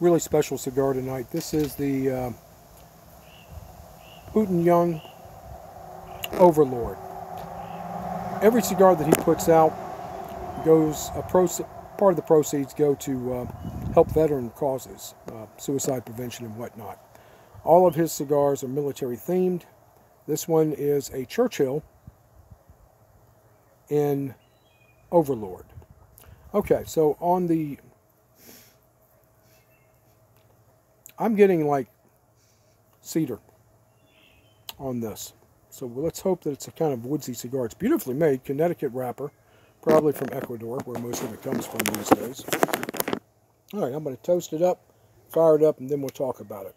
really special cigar tonight. This is the uh, Hooten Young Overlord. Every cigar that he puts out goes a part of the proceeds go to uh, help veteran causes, uh, suicide prevention and whatnot. All of his cigars are military themed. This one is a Churchill in Overlord. Okay, so on the I'm getting like cedar on this. So let's hope that it's a kind of woodsy cigar. It's beautifully made, Connecticut wrapper, probably from Ecuador, where most of it comes from these days. All right, I'm going to toast it up, fire it up, and then we'll talk about it.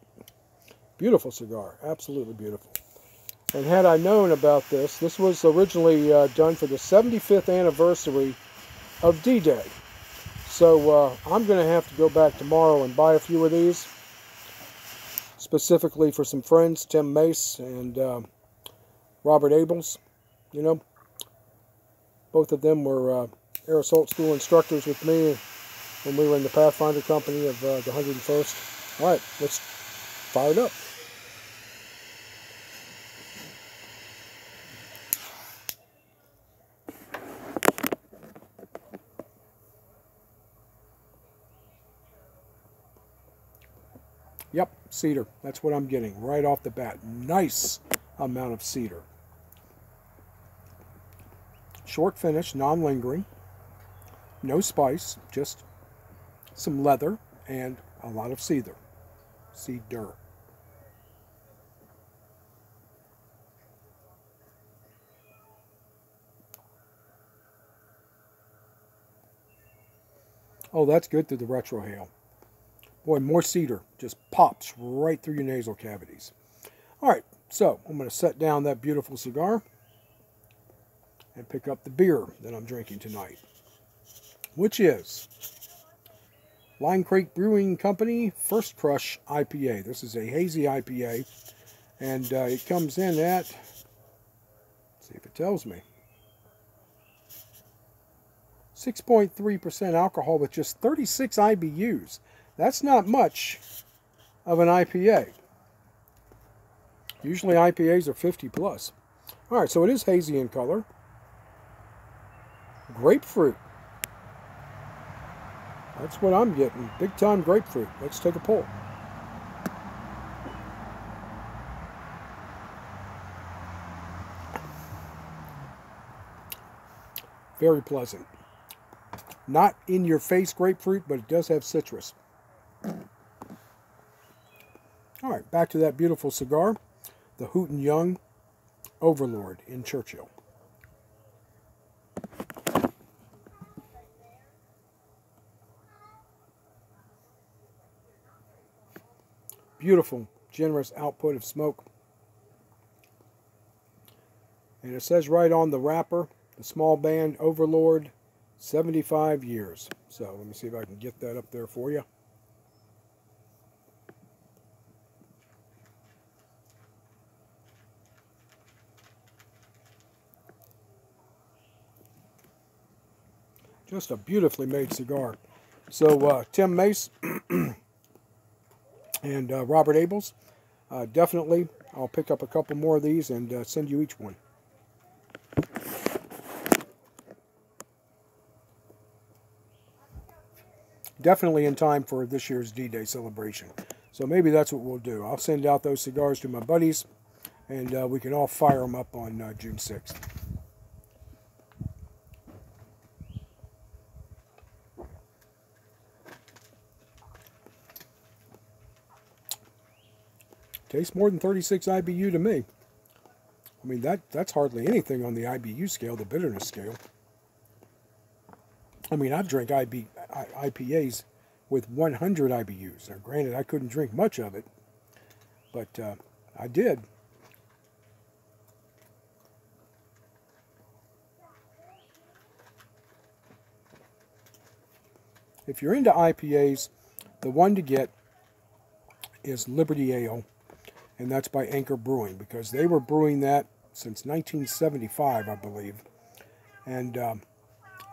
Beautiful cigar, absolutely beautiful. And had I known about this, this was originally uh, done for the 75th anniversary of D-Day. So uh, I'm going to have to go back tomorrow and buy a few of these specifically for some friends, Tim Mace and uh, Robert Abels. You know, both of them were uh, Air Assault School instructors with me when we were in the Pathfinder Company of uh, the 101st. All right, let's fire it up. Yep, cedar. That's what I'm getting right off the bat. Nice amount of cedar. Short finish, non-lingering. No spice, just some leather and a lot of cedar. Cedar. Oh, that's good through the retrohale. Boy, more cedar just pops right through your nasal cavities. All right, so I'm going to set down that beautiful cigar and pick up the beer that I'm drinking tonight, which is Line Creek Brewing Company First Crush IPA. This is a hazy IPA, and uh, it comes in at, see if it tells me, 6.3% alcohol with just 36 IBUs. That's not much of an IPA. Usually IPAs are 50 plus. All right, so it is hazy in color. Grapefruit. That's what I'm getting. Big time grapefruit. Let's take a pull. Very pleasant. Not in your face grapefruit, but it does have citrus. All right, back to that beautiful cigar, the Hooten Young Overlord in Churchill. Beautiful, generous output of smoke. And it says right on the wrapper, the small band Overlord, 75 years. So let me see if I can get that up there for you. Just a beautifully made cigar. So uh, Tim Mace and uh, Robert Abels, uh, definitely I'll pick up a couple more of these and uh, send you each one. Definitely in time for this year's D-Day celebration. So maybe that's what we'll do. I'll send out those cigars to my buddies and uh, we can all fire them up on uh, June 6th. Tastes more than 36 IBU to me. I mean, that that's hardly anything on the IBU scale, the bitterness scale. I mean, I've drank IB, IPAs with 100 IBUs. Now, granted, I couldn't drink much of it, but uh, I did. If you're into IPAs, the one to get is Liberty Ale and that's by Anchor Brewing because they were brewing that since 1975, I believe. And um,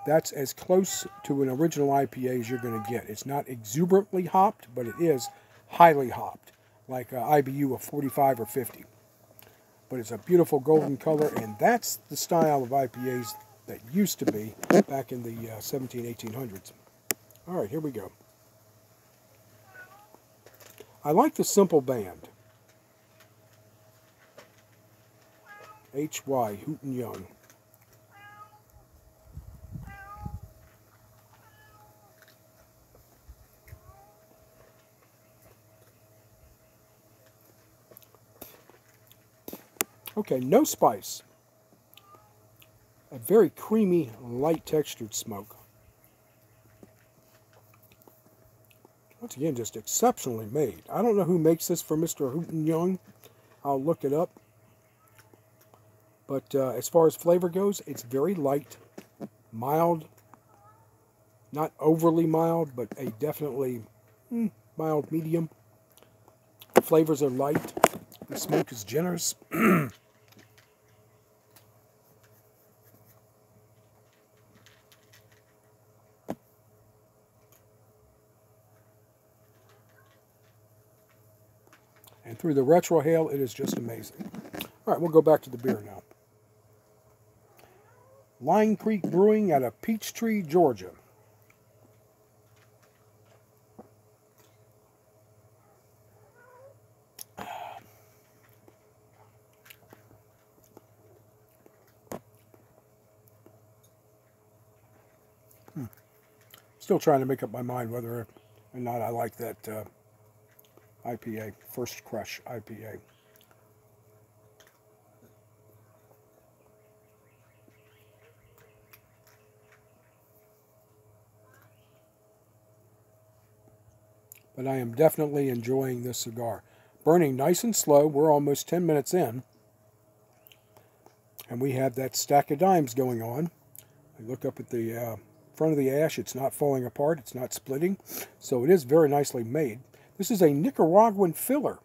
That's as close to an original IPA as you're going to get. It's not exuberantly hopped, but it is highly hopped, like IBU of 45 or 50. But it's a beautiful golden color, and that's the style of IPAs that used to be back in the uh, 17, 1800s. All right, here we go. I like the simple band. H.Y. Hooten Young. Okay, no spice. A very creamy, light textured smoke. Once again, just exceptionally made. I don't know who makes this for Mr. Hooten Young. I'll look it up. But uh, as far as flavor goes, it's very light, mild, not overly mild, but a definitely mm, mild medium. The flavors are light. The smoke is generous. And through the retrohale, it is just amazing. All right, we'll go back to the beer now. Line Creek Brewing out of Peachtree, Georgia. Hmm. Still trying to make up my mind whether or not I like that uh, IPA, First Crush IPA. But I am definitely enjoying this cigar. Burning nice and slow. We're almost 10 minutes in. And we have that stack of dimes going on. I look up at the uh, front of the ash. It's not falling apart. It's not splitting. So it is very nicely made. This is a Nicaraguan filler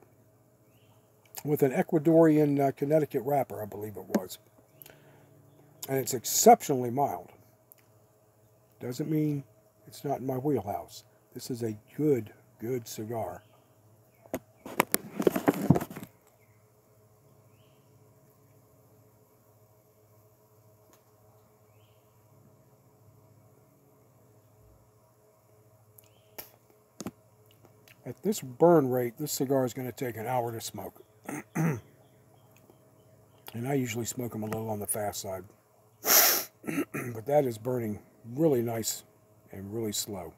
with an Ecuadorian uh, Connecticut wrapper, I believe it was. And it's exceptionally mild. Doesn't mean it's not in my wheelhouse. This is a good, good cigar. At this burn rate, this cigar is going to take an hour to smoke. and I usually smoke them a little on the fast side. but that is burning really nice and really slow.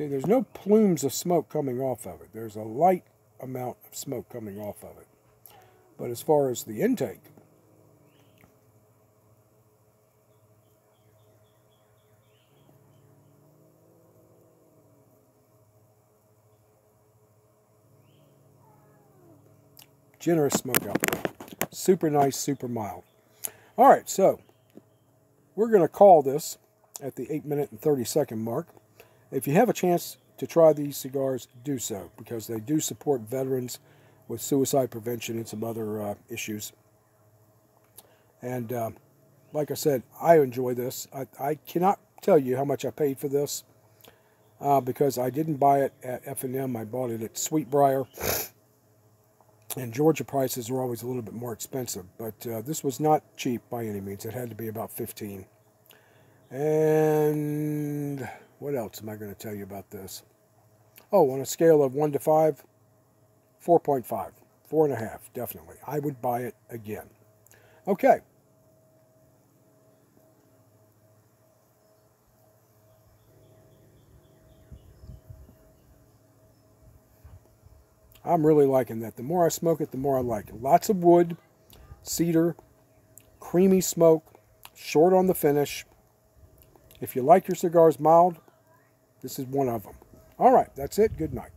See, there's no plumes of smoke coming off of it. There's a light amount of smoke coming off of it. But as far as the intake, generous smoke out there. Super nice, super mild. All right, so we're going to call this at the 8 minute and 30 second mark. If you have a chance to try these cigars, do so because they do support veterans with suicide prevention and some other uh, issues. And uh, like I said, I enjoy this. I, I, cannot tell you how much I paid for this uh, because I didn't buy it at F&M. I bought it at Sweetbriar and Georgia prices are always a little bit more expensive, but uh, this was not cheap by any means. It had to be about 15. And what else am I going to tell you about this? Oh, on a scale of 1 to 5, 4.5. 4.5, definitely. I would buy it again. Okay. I'm really liking that. The more I smoke it, the more I like it. Lots of wood, cedar, creamy smoke, short on the finish. If you like your cigars mild, this is one of them. All right, that's it. Good night.